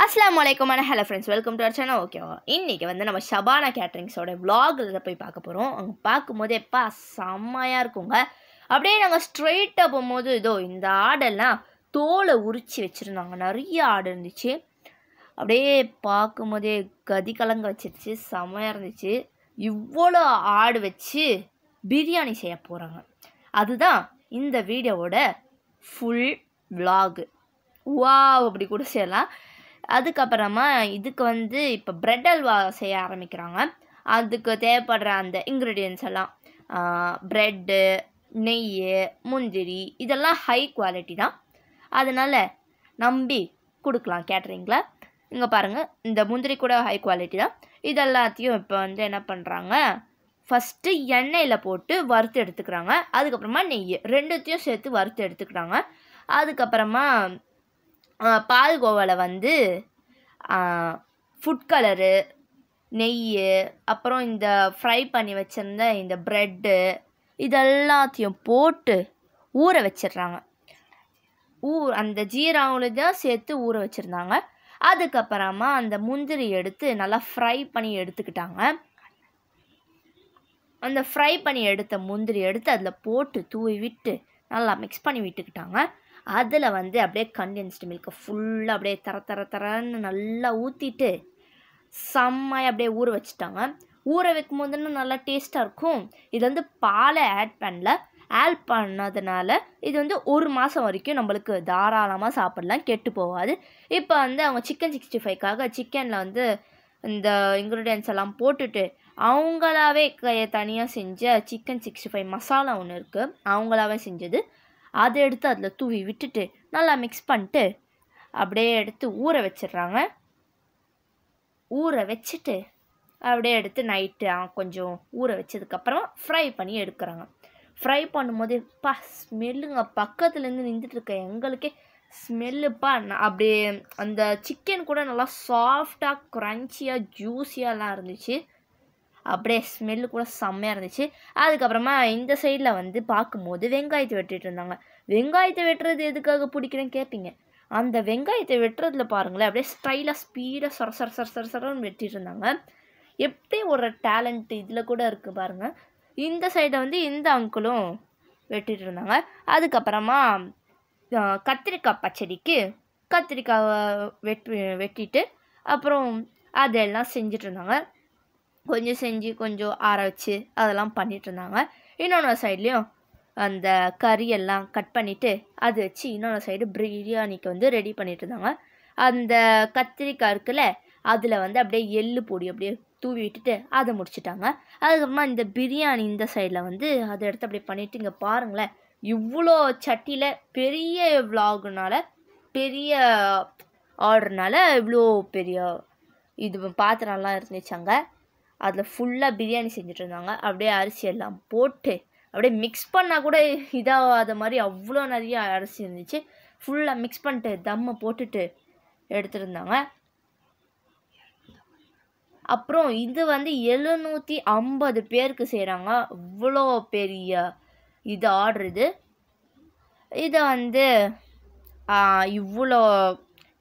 வலைக்கமான hello friends welcome to our channel ஓகேவா இன்றைக்கி வந்து நம்ம ஷபானா கேட்ரிங்ஸோட விலாகில் போய் பார்க்க போகிறோம் அங்கே பார்க்கும்போது எப்பா செம்மையாக இருக்குங்க. அப்படியே நாங்கள் ஸ்ட்ரெயிட்டாக போகும்போது இதோ இந்த ஆடெல்லாம் தோலை உரிச்சு வச்சுருந்தாங்க. நிறைய ஆடு இருந்துச்சு. அப்படியே பார்க்கும்போதே கதி கலங்க வச்சிருச்சு. செம்மையாக இருந்துச்சு. இவ்வளோ ஆடு வச்சு பிரியாணி செய்ய போகிறாங்க அதுதான் இந்த வீடியோவோட ஃபுல் விலாகு வாவ் அப்படி கூட செய்யலாம். அதுக்கப்புறமா இதுக்கு வந்து இப்போ ப்ரெட் அல்வா செய்ய ஆரம்பிக்கிறாங்க. அதுக்கு தேவைப்படுற அந்த இன்க்ரீடியன்ஸ் எல்லாம் ப்ரெட்டு நெய் முந்திரி இதெல்லாம் ஹை குவாலிட்டி தான். அதனால் நம்பி கொடுக்கலாம் கேட்ரிங்கில் இங்கே பாருங்கள் இந்த முந்திரி கூட ஹை குவாலிட்டி தான். இது எல்லாத்தையும் இப்போ வந்து என்ன பண்ணுறாங்க ஃபஸ்ட்டு எண்ணெயில் போட்டு வறுத்து எடுத்துக்கிறாங்க. அதுக்கப்புறமா நெய் ரெண்டுத்தையும் சேர்த்து வறுத்து எடுத்துக்கிறாங்க. அதுக்கப்புறமா பால்கோவாவில் வந்து ஃபுட் கலரு நெய் அப்புறம் இந்த ஃப்ரை பண்ணி வச்சுருந்த இந்த ப்ரெட்டு இதெல்லாத்தையும் போட்டு ஊற வச்சிடுறாங்க. ஊ அந்த ஜீராவில் தான் சேர்த்து ஊற வச்சுருந்தாங்க. அதுக்கப்புறமா அந்த முந்திரி எடுத்து நல்லா ஃப்ரை பண்ணி எடுத்துக்கிட்டாங்க. அந்த ஃப்ரை பண்ணி எடுத்த முந்திரி எடுத்து அதில் போட்டு தூவி விட்டு நல்லா மிக்ஸ் பண்ணி விட்டுக்கிட்டாங்க. அதில் வந்து அப்படியே கண்டென்ஸ்டு மில்க்கை ஃபுல்லாக அப்படியே தர தர தரன்னு நல்லா ஊற்றிட்டு செம்மையாக அப்படியே ஊற வச்சுட்டாங்க. ஊற வைக்கும் போது இன்னும் நல்லா டேஸ்ட்டாக இருக்கும். இது வந்து பாலை ஆட் பண்ணல. ஆட் பண்ணதுனால இது வந்து ஒரு மாதம் வரைக்கும் நம்மளுக்கு தாராளமாக சாப்பிட்லாம் கெட்டு போகாது. இப்போ வந்து அவங்க சிக்கன் சிக்ஸ்டி ஃபைவ்க்காக சிக்கனில் வந்து இந்த இன்க்ரீடியன்ஸ் எல்லாம் போட்டுட்டு அவங்களாவே தனியாக செஞ்ச சிக்கன் சிக்ஸ்டி ஃபைவ் மசாலா ஒன்று இருக்குது அவங்களாவே செஞ்சது. அதை எடுத்து அதில் தூவி விட்டுட்டு நல்லா மிக்ஸ் பண்ணிட்டு அப்படியே எடுத்து ஊற வச்சிடுறாங்க. ஊற வச்சுட்டு அப்படியே எடுத்து நைட்டு கொஞ்சம் ஊற வச்சதுக்கப்புறம் ஃப்ரை பண்ணி எடுக்கிறாங்க. ஃப்ரை பண்ணும்போது பா ஸ்மெல்லுங்க பக்கத்துலேருந்து நின்றுட்டுருக்க எங்களுக்கே ஸ்மெல்லுப்பா அப்படியே அந்த சிக்கன் கூட நல்லா சாஃப்டாக க்ரன்ச்சியாக ஜூஸியாலாம் இருந்துச்சு. அப்படியே ஸ்மெல்லு கூட செம்மையாக இருந்துச்சு. அதுக்கப்புறமா இந்த சைடில் வந்து பார்க்கும்போது வெங்காயத்தை வெட்டிட்டு இருந்தாங்க. வெங்காயத்தை வெட்டுறது எதுக்காக பிடிக்கிறேன்னு கேட்பீங்க அந்த வெங்காயத்தை வெட்டுறதுல பாருங்களேன் அப்படியே ஸ்டைலாக ஸ்பீடாக சொர சொர சொர சொர சொரன்னு வெட்டிட்டு இருந்தாங்க. எப்படி ஒரு டேலண்ட் இதில் கூட இருக்குது பாருங்கள் இந்த சைடை வந்து இந்த அங்கிளும் வெட்டிட்டு இருந்தாங்க. அதுக்கப்புறமா கத்திரிக்காய் பச்சடிக்கு கத்திரிக்காவை வெட்டி வெட்டிட்டு அப்புறம் அதெல்லாம் செஞ்சிட்ருந்தாங்க கொஞ்சம் செஞ்சு கொஞ்சம் ஆற வச்சு அதெல்லாம் பண்ணிட்டு இருந்தாங்க இன்னொன்று சைட்லேயும் அந்த கறியெல்லாம் கட் பண்ணிவிட்டு அது வச்சு இன்னொரு சைடு பிரியாணிக்கு வந்து ரெடி பண்ணிட்டு இருந்தாங்க அந்த கத்திரிக்காய் இருக்குல்ல அதில் வந்து அப்படியே எள்ளு பொடி அப்படியே தூவி விட்டுட்டு அதை முடிச்சிட்டாங்க. அதுக்கப்புறமா இந்த பிரியாணி இந்த சைடில் வந்து அதை எடுத்து அப்படியே பண்ணிவிட்டு இங்கே பாருங்களேன் இவ்வளோ சட்டியில் பெரிய விலாகுனால பெரிய ஆர்டர்னால இவ்வளோ பெரிய இது பாத்திரம்லாம் இருந்துச்சு அங்கே. அதில் ஃபுல்லாக பிரியாணி செஞ்சுட்டு இருந்தாங்க அப்படியே அரிசி எல்லாம் போட்டு அப்படியே மிக்ஸ் பண்ணால் கூட இதாகாத மாதிரி அவ்வளோ நிறைய அரிசி இருந்துச்சு. ஃபுல்லாக மிக்ஸ் பண்ணிட்டு தம்மை போட்டுட்டு எடுத்துருந்தாங்க. அப்புறம் இது வந்து எழுநூற்றி ஐம்பது பேருக்கு செய்கிறாங்க இவ்வளோ பெரிய இது ஆர்டர் இது. இதை வந்து இவ்வளோ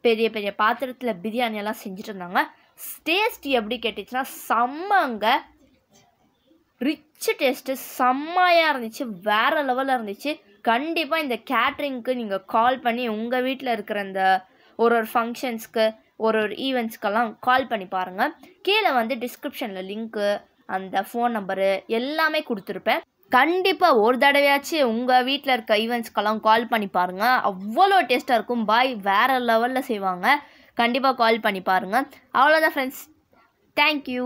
பெரிய பெரிய பாத்திரத்தில் பிரியாணியெல்லாம் செஞ்சுட்டு இருந்தாங்க டேஸ்ட் எப்படி கேட்டுச்சுன்னா செம்மங்க. ரிச் டேஸ்ட்டு செம்மையாக இருந்துச்சு வேறு லெவலில் இருந்துச்சு. கண்டிப்பாக இந்த கேட்ரிங்க்கு நீங்கள் கால் பண்ணி உங்கள் வீட்டில் இருக்கிற இந்த ஒரு ஒரு ஃபங்க்ஷன்ஸ்க்கு ஒரு ஒரு ஈவெண்ட்ஸ்க்கெல்லாம் கால் பண்ணி பாருங்கள் கீழே வந்து டிஸ்கிரிப்ஷனில் லிங்க்கு அந்த ஃபோன் நம்பரு எல்லாமே கொடுத்துருப்பேன். கண்டிப்பாக ஒரு தடவையாச்சும் உங்கள் வீட்டில் இருக்க ஈவெண்ட்ஸ்க்கெல்லாம் கால் பண்ணி பாருங்கள் அவ்வளோ டேஸ்ட்டாக இருக்கும். பாய் வேறு லெவலில் செய்வாங்க. கண்டிப்பாக கால் பண்ணி பாருங்கள் அவ்வளோதான் ஃப்ரெண்ட்ஸ் தேங்க்யூ